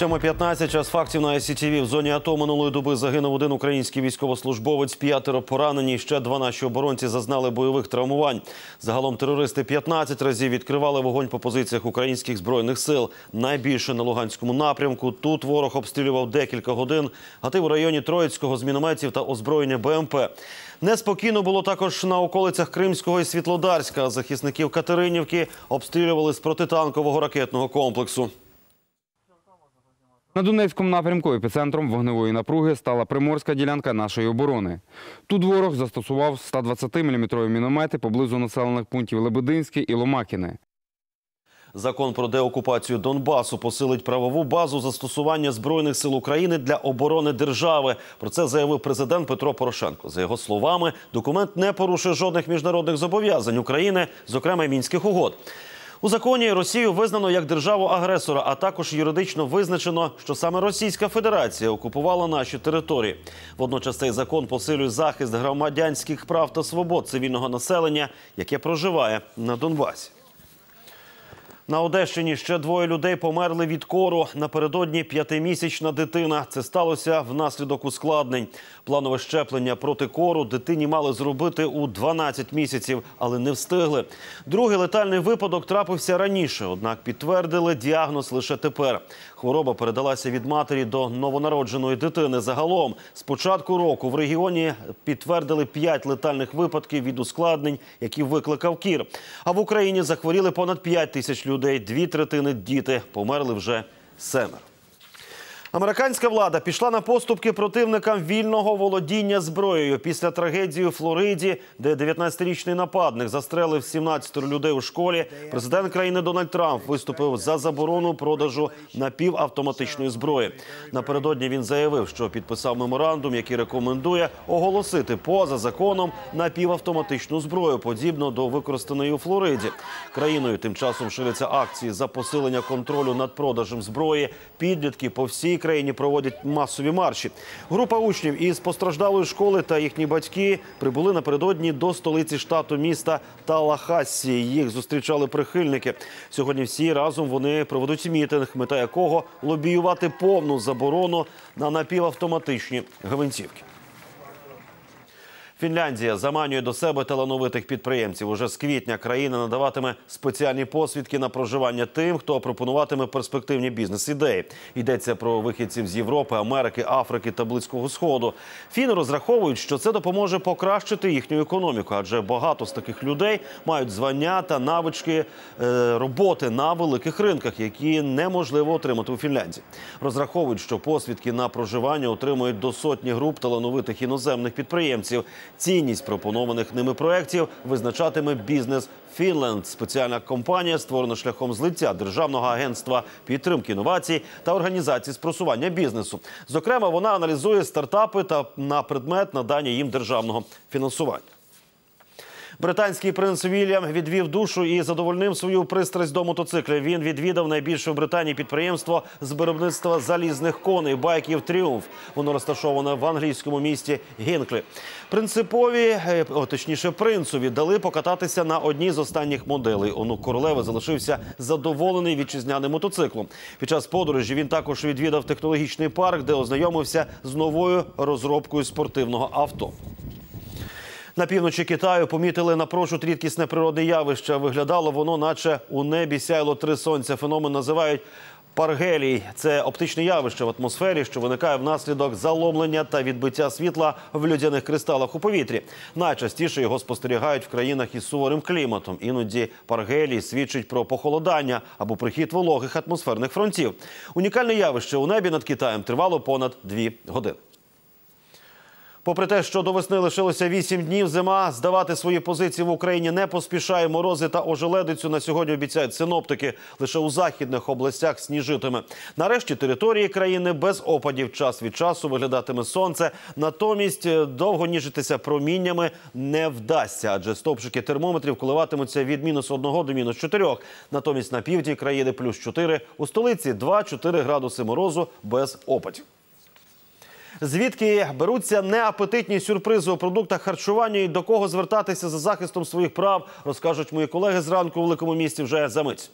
7.15, час фактів на ICTV. В зоні АТО минулої доби загинув один український військовослужбовець, п'ятеро поранені. Ще два наші оборонці зазнали бойових травмувань. Загалом терористи 15 разів відкривали вогонь по позиціях українських збройних сил. Найбільше на Луганському напрямку. Тут ворог обстрілював декілька годин. Гатив у районі Троїцького з мінометів та озброєння БМП. Неспокійно було також на околицях Кримського і Світлодарська. Захисників Катеринівки обстрілювали з протитанкового ракетного комплексу. На Донецькому напрямку епіцентром вогневої напруги стала приморська ділянка нашої оборони. Тут ворог застосував 120-мм міномети поблизу населених пунктів Лебединське і Ломакіне. Закон про деокупацію Донбасу посилить правову базу застосування збройних сил України для оборони держави. Про це заявив президент Петро Порошенко. За його словами, документ не порушує жодних міжнародних зобов'язань України, зокрема мінських угод. У законі Росію визнано як державу агресора, а також юридично визначено, що саме Російська Федерація окупувала наші території. Водночас цей закон посилює захист громадянських прав та свобод цивільного населення, яке проживає на Донбасі. На Одещині ще двоє людей померли від кору. Напередодні п'ятимісячна дитина. Це сталося внаслідок ускладнень. Планове щеплення проти кору дитині мали зробити у 12 місяців, але не встигли. Другий летальний випадок трапився раніше, однак підтвердили діагноз лише тепер. Хвороба передалася від матері до новонародженої дитини. Загалом з початку року в регіоні підтвердили 5 летальних випадків від ускладнень, які викликав кір. А в Україні захворіли понад 5 тисяч людей. Дві третини діти померли вже семеро. Американська влада пішла на поступки противникам вільного володіння зброєю після трагедії у Флориді, де 19-річний нападник застрелив 17 людей у школі. Президент країни Дональд Трамп виступив за заборону продажу напівавтоматичної зброї. Напередодні він заявив, що підписав меморандум, який рекомендує оголосити поза законом напівавтоматичну зброю, подібно до використаної у Флориді. Країною тим часом ширяться акції за посилення контролю над продажем зброї. Підлітки по всій країні проводять масові марші. Група учнів із постраждалої школи та їхні батьки прибули напередодні до столиці штату міста Талахассі. Їх зустрічали прихильники. Сьогодні всі разом вони проведуть мітинг, мета якого лобіювати повну заборону на напівавтоматичні гвинтівки. Фінляндія заманює до себе талановитих підприємців. Уже з квітня країна надаватиме спеціальні посвідки на проживання тим, хто пропонуватиме перспективні бізнес-ідеї. Йдеться про вихідців з Європи, Америки, Африки та Близького Сходу. Фіни розраховують, що це допоможе покращити їхню економіку, адже багато з таких людей мають звання та навички е, роботи на великих ринках, які неможливо отримати у Фінляндії. Розраховують, що посвідки на проживання отримують до сотні груп талановитих іноземних підприємців. Цінність пропонованих ними проєктів визначатиме бізнес Фінленд. Спеціальна компанія створена шляхом злиття державного агентства підтримки інновацій та організації спросування бізнесу. Зокрема, вона аналізує стартапи та на предмет надання їм державного фінансування. Британський принц Вільям відвів душу і задовольнив свою пристрасть до мотоциклів. Він відвідав найбільше в Британії підприємство з виробництва залізних коней байків Тріумф. Воно розташоване в англійському місті Гінклі. Принципові, е, о, точніше, принцові дали покататися на одній з останніх моделей. Онук королеви залишився задоволений вітчизняним мотоциклом. Під час подорожі він також відвідав технологічний парк, де ознайомився з новою розробкою спортивного авто. На півночі Китаю помітили напрочуд рідкісне природне явище. Виглядало воно, наче у небі сяйло три сонця. Феномен називають паргелій. Це оптичне явище в атмосфері, що виникає внаслідок заломлення та відбиття світла в людяних кристалах у повітрі. Найчастіше його спостерігають в країнах із суворим кліматом. Іноді паргелій свідчить про похолодання або прихід вологих атмосферних фронтів. Унікальне явище у небі над Китаєм тривало понад дві години. Попри те, що до весни лишилося 8 днів, зима здавати свої позиції в Україні не поспішає. Морози та ожеледицю на сьогодні обіцяють синоптики. Лише у західних областях сніжитиме. Нарешті території країни без опадів час від часу виглядатиме сонце. Натомість е, довго ніжитися проміннями не вдасться, адже стовпчики термометрів коливатимуться від мінус 1 до мінус 4. Натомість на півдні країни плюс 4, у столиці 2-4 градуси морозу без опадів. Звідки беруться неапетитні сюрпризи у продуктах харчування і до кого звертатися за захистом своїх прав, розкажуть мої колеги зранку у великому місті вже за мить.